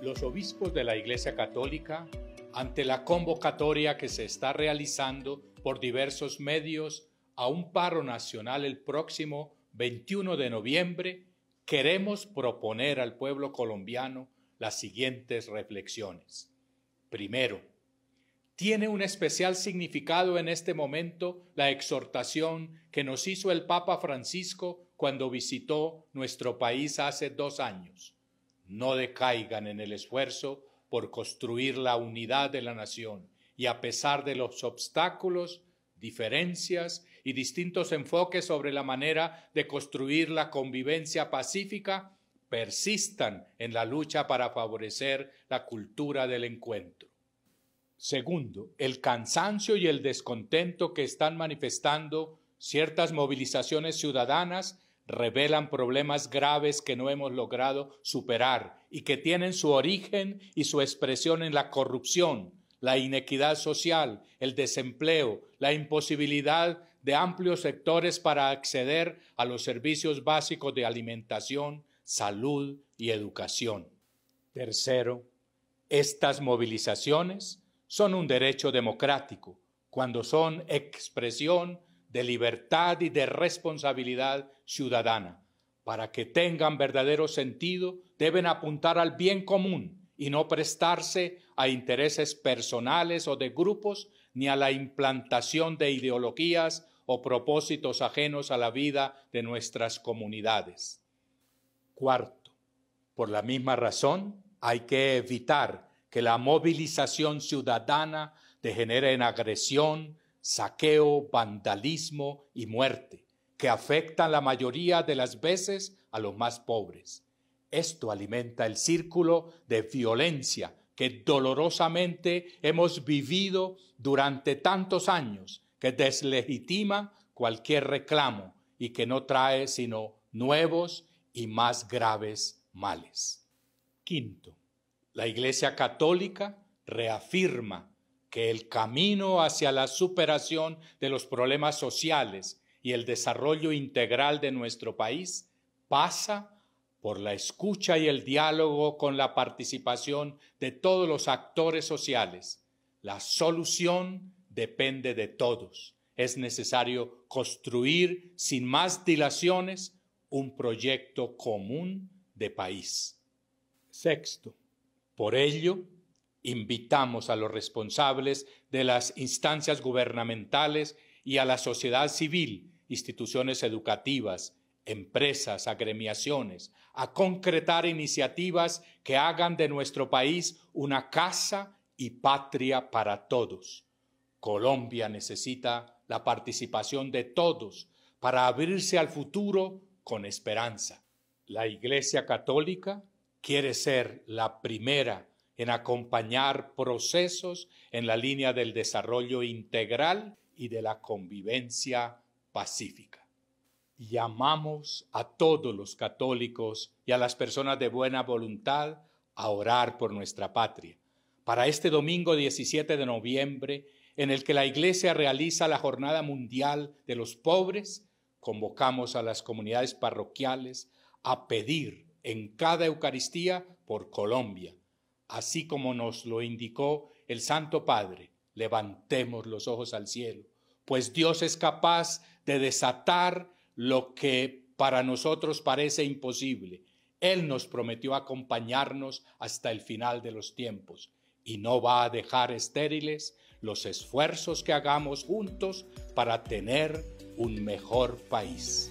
Los obispos de la Iglesia Católica, ante la convocatoria que se está realizando por diversos medios a un paro nacional el próximo 21 de noviembre, queremos proponer al pueblo colombiano las siguientes reflexiones. Primero, tiene un especial significado en este momento la exhortación que nos hizo el Papa Francisco cuando visitó nuestro país hace dos años. No decaigan en el esfuerzo por construir la unidad de la nación y a pesar de los obstáculos, diferencias y distintos enfoques sobre la manera de construir la convivencia pacífica, persistan en la lucha para favorecer la cultura del encuentro. Segundo, el cansancio y el descontento que están manifestando ciertas movilizaciones ciudadanas revelan problemas graves que no hemos logrado superar y que tienen su origen y su expresión en la corrupción, la inequidad social, el desempleo, la imposibilidad de amplios sectores para acceder a los servicios básicos de alimentación, salud y educación. Tercero, estas movilizaciones son un derecho democrático cuando son expresión de libertad y de responsabilidad ciudadana. Para que tengan verdadero sentido, deben apuntar al bien común y no prestarse a intereses personales o de grupos ni a la implantación de ideologías o propósitos ajenos a la vida de nuestras comunidades. Cuarto, por la misma razón, hay que evitar que la movilización ciudadana degenere en agresión, saqueo, vandalismo y muerte, que afectan la mayoría de las veces a los más pobres. Esto alimenta el círculo de violencia que dolorosamente hemos vivido durante tantos años, que deslegitima cualquier reclamo y que no trae sino nuevos y más graves males. Quinto, la Iglesia Católica reafirma que el camino hacia la superación de los problemas sociales y el desarrollo integral de nuestro país pasa por la escucha y el diálogo con la participación de todos los actores sociales. La solución depende de todos. Es necesario construir sin más dilaciones un proyecto común de país. Sexto, por ello, invitamos a los responsables de las instancias gubernamentales y a la sociedad civil, instituciones educativas, empresas, agremiaciones, a concretar iniciativas que hagan de nuestro país una casa y patria para todos. Colombia necesita la participación de todos para abrirse al futuro con esperanza. La Iglesia Católica quiere ser la primera en acompañar procesos en la línea del desarrollo integral y de la convivencia pacífica llamamos a todos los católicos y a las personas de buena voluntad a orar por nuestra patria. Para este domingo 17 de noviembre, en el que la Iglesia realiza la Jornada Mundial de los Pobres, convocamos a las comunidades parroquiales a pedir en cada Eucaristía por Colombia, así como nos lo indicó el Santo Padre. Levantemos los ojos al cielo, pues Dios es capaz de desatar lo que para nosotros parece imposible. Él nos prometió acompañarnos hasta el final de los tiempos y no va a dejar estériles los esfuerzos que hagamos juntos para tener un mejor país.